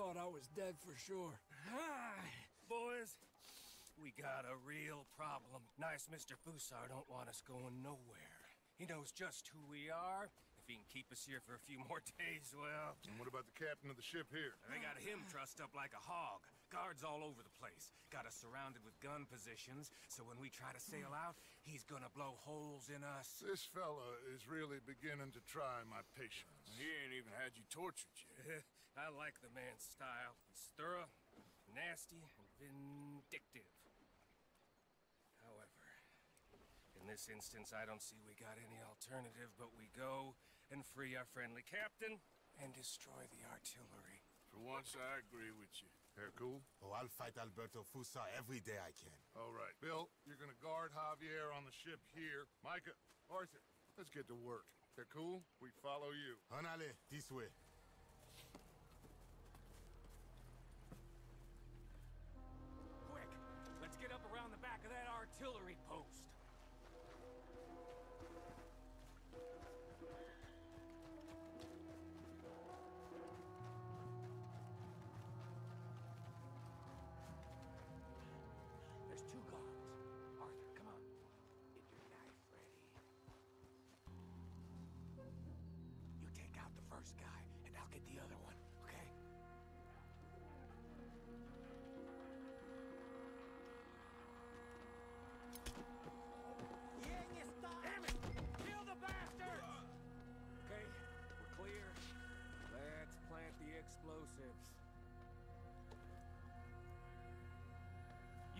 thought I was dead for sure. Hi, boys. We got a real problem. Nice Mr. Fussar don't want us going nowhere. He knows just who we are. If he can keep us here for a few more days, well... And what about the captain of the ship here? They got him trussed up like a hog. Guards all over the place. Got us surrounded with gun positions, so when we try to sail out, he's gonna blow holes in us. This fella is really beginning to try my patience. He ain't even had you tortured yet. I like the man's style. He's thorough, nasty, and vindictive. However, in this instance, I don't see we got any alternative, but we go and free our friendly captain and destroy the artillery. For once, I agree with you. Hercule? Oh, I'll fight Alberto Fussar every day I can. All right. Bill, you're gonna guard Javier on the ship here. Micah, Arthur, let's get to work. They're cool? We follow you. Anale, this way. Artillery post. There's two guards. Arthur, come on. Get your knife ready. You take out the first guy, and I'll get the other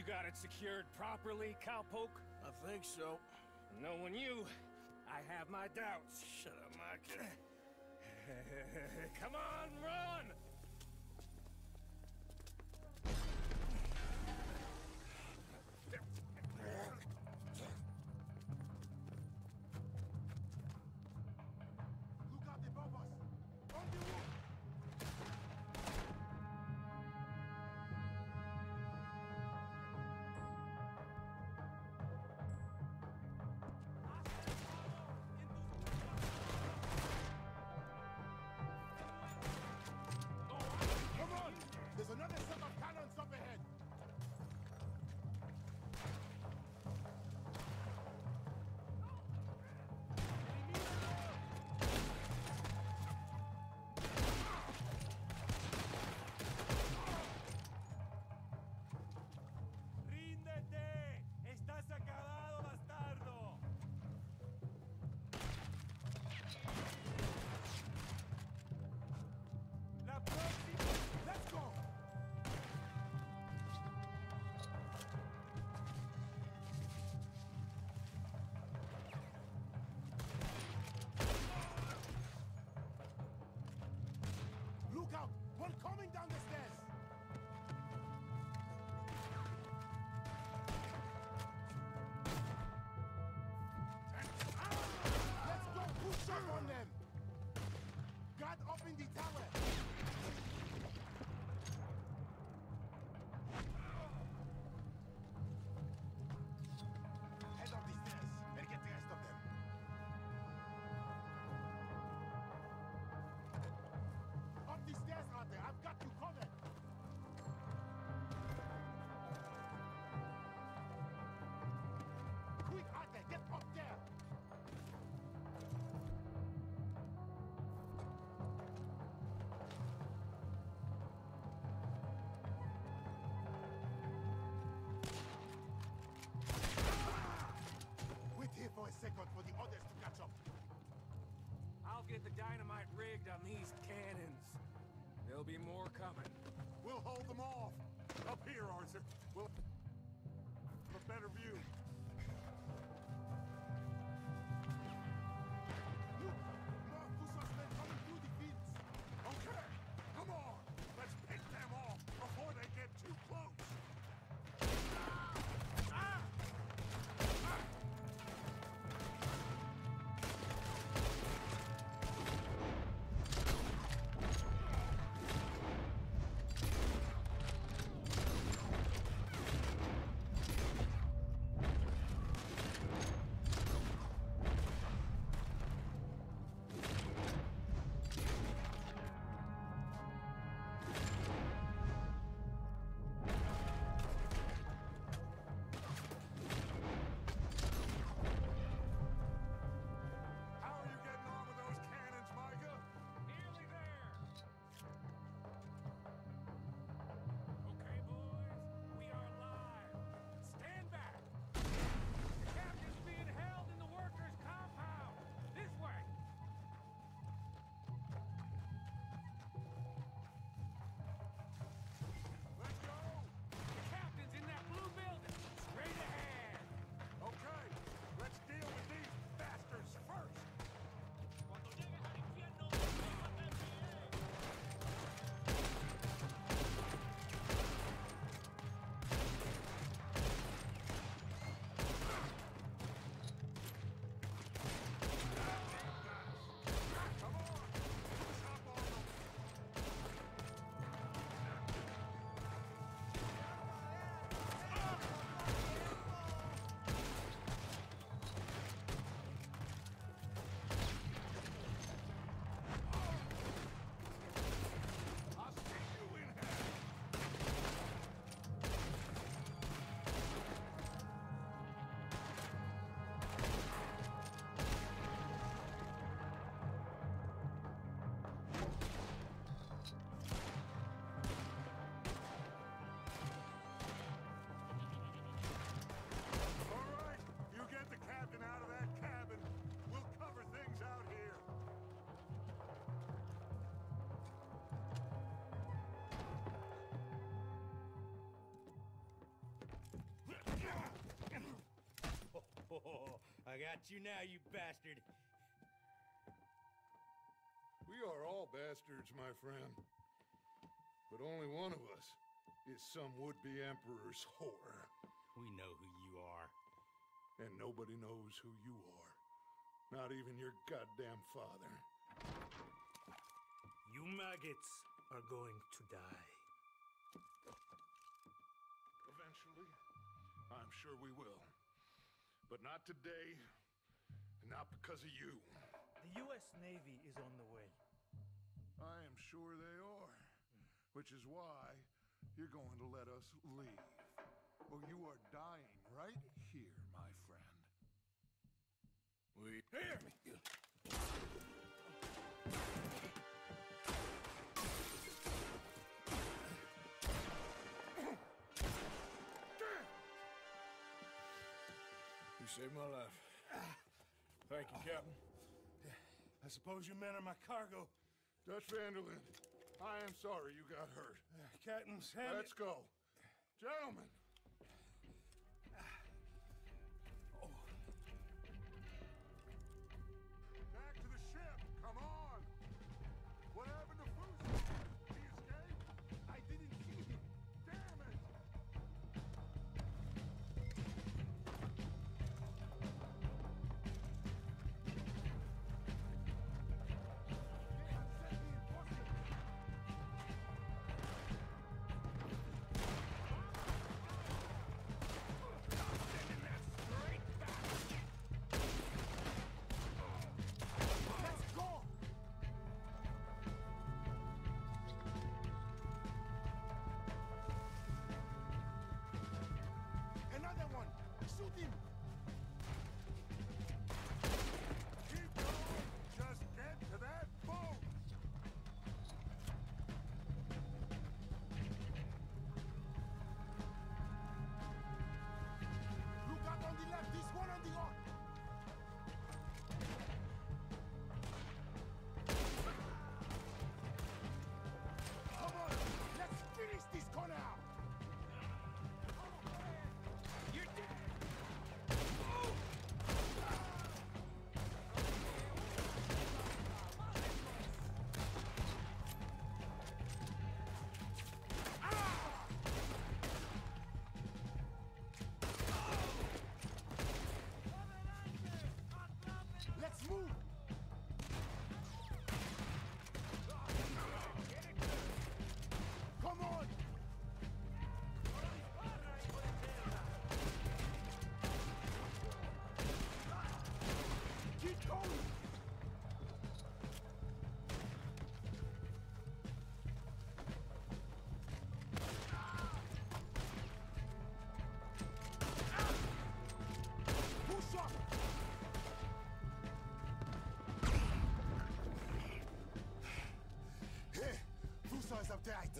You got it secured properly, cowpoke? I think so. Knowing you, I have my doubts. Shut up, Mike. Come on, run! Guard There'll coming. We'll hold them off. Up here, Arthur. We'll have a better view. Got you now, you bastard. We are all bastards, my friend. But only one of us is some would-be emperor's whore. We know who you are. And nobody knows who you are. Not even your goddamn father. You maggots are going to die. Eventually, I'm sure we will. But not today, and not because of you. The U.S. Navy is on the way. I am sure they are. Which is why you're going to let us leave. Or you are dying right here, my friend. We hear saved my life. Thank you, Captain. I suppose you men are my cargo. Dutch van der Linde, I am sorry you got hurt. Captain Sam. Let's go. Gentlemen.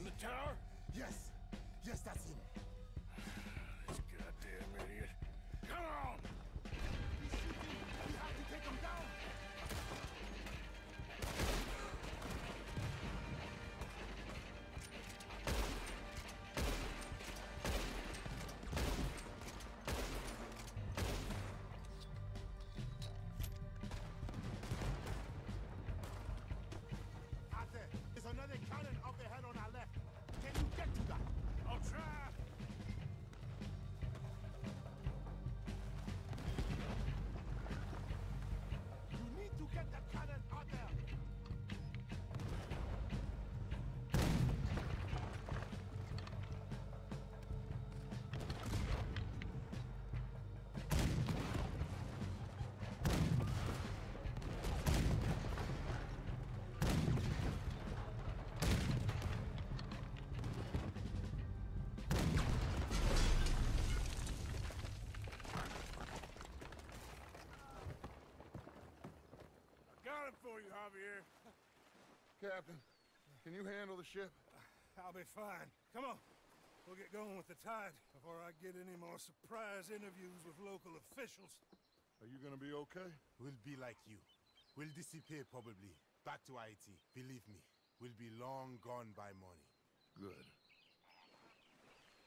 In think. the tower? You, Javier. Captain, can you handle the ship? I'll be fine. Come on. We'll get going with the tide before I get any more surprise interviews with local officials. Are you gonna be okay? We'll be like you. We'll disappear probably. Back to Haiti. Believe me, we'll be long gone by morning. Good.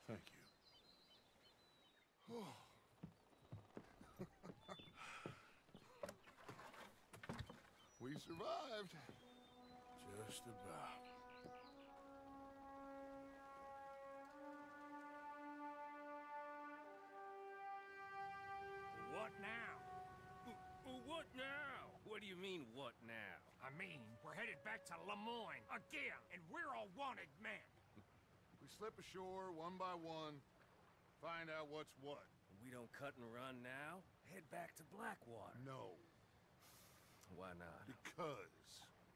Thank you. Oh. Survived. Just about. What now? What now? What do you mean, what now? I mean, we're headed back to Lemoyne again, and we're all wanted men. We slip ashore one by one, find out what's what. We don't cut and run now? Head back to Blackwater. No, Why not? because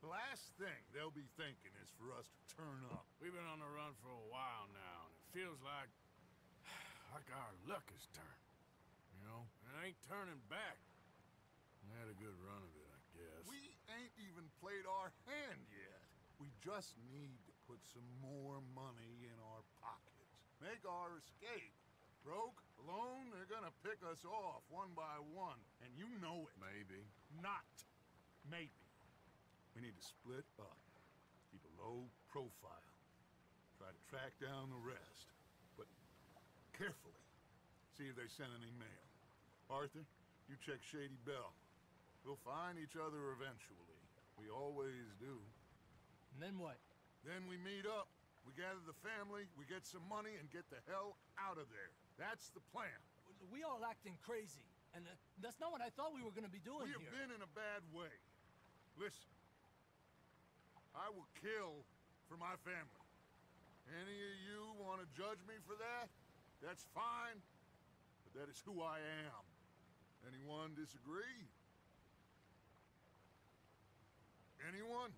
the last thing they'll be thinking is for us to turn up. We've been on the run for a while now, and it feels like... like our luck has turned. You know? It ain't turning back. We had a good run of it, I guess. We ain't even played our hand yet. We just need to put some more money in our pockets. Make our escape. Broke, alone, they're gonna pick us off one by one, and you know it. Maybe. Not maybe. We need to split up. Keep a low profile. Try to track down the rest. But carefully. See if they send any mail. Arthur, you check Shady Belle. We'll find each other eventually. We always do. And then what? Then we meet up. We gather the family, we get some money, and get the hell out of there. That's the plan. We all acting crazy, and uh, that's not what I thought we were gonna be doing We have here. been in a bad way. Listen, I will kill for my family. Any of you want to judge me for that? That's fine, but that is who I am. Anyone disagree? Anyone?